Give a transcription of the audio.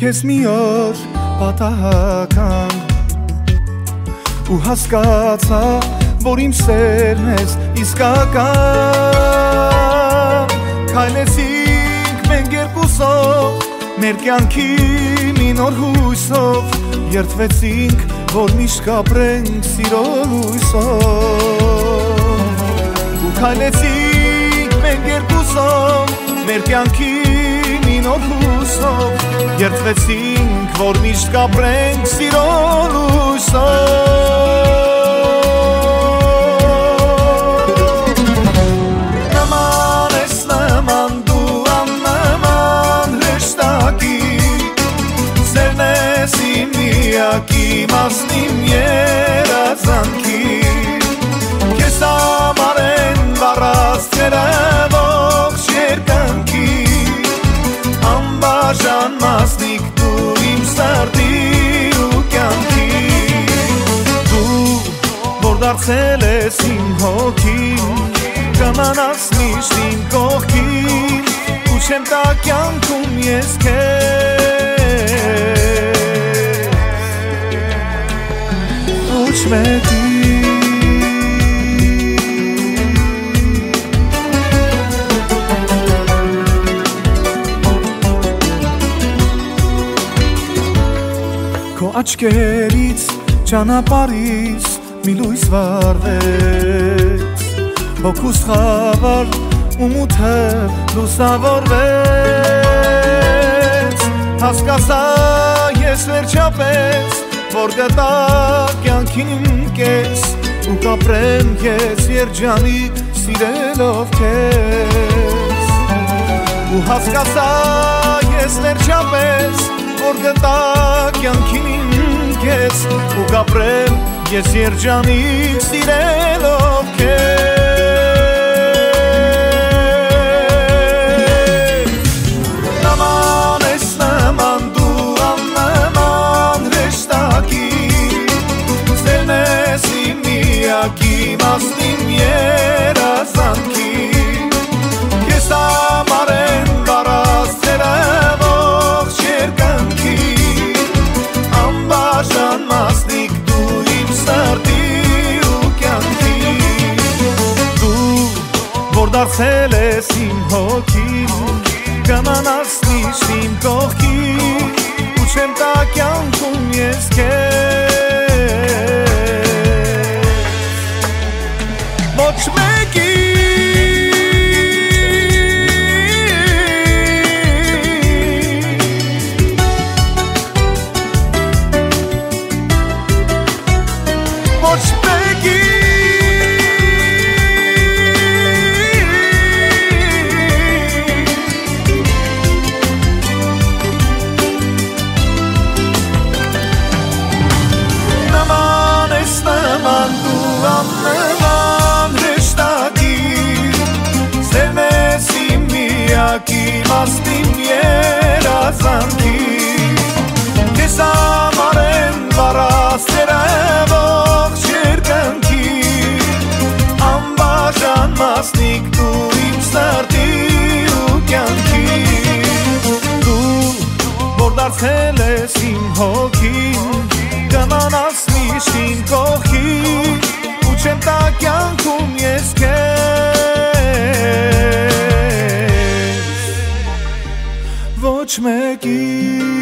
քեզ մի օր պատահական ու հասկացա որ իմ սերն ես իսկական քայլեցինք մենք երկուսով մեր կյանքի մի նոր հույսով երթվեցինք որ միշտ կապրենք սիրո լույսով ու քայլեցինք մենք երկուսով մեր կյանքի մի նոր հույսով երթվեցինք որ միշտ կապրենք սիրո լույսով Կյանքի մասնիմ երազանքի Կես ամար են դարձել ես իմ հոգին Կմանաս միշտ իմ կողքին Ու չեմ տա կյանքում ես քեզ մեկի Քո աչքերից ճանապարհից մի լույս վառվեց Հոգուս խավար ու մութը լուսավորվեց Հասկացա ես վերջապես որ գտա կյանքին կես ու կապրեմ քեզ երջանիկ սիրելով քեզ ու հասկացա ես վերջապես որ գտա կյանքին կես ու կապրեմ ես երջանիկ սիրելով քեզ իմաստին երազանքի Ես ամար դարձել ես իմ հոգին Կմանաս միշտ իմ կողքին Ու չեմ տա կյանքում ես կեզ կյանքի դարձել ես իմ հոգին Կմնաս միշտ իմ կողքի ու չեմ տա կյանքում ես կեզ Ոչ մեկին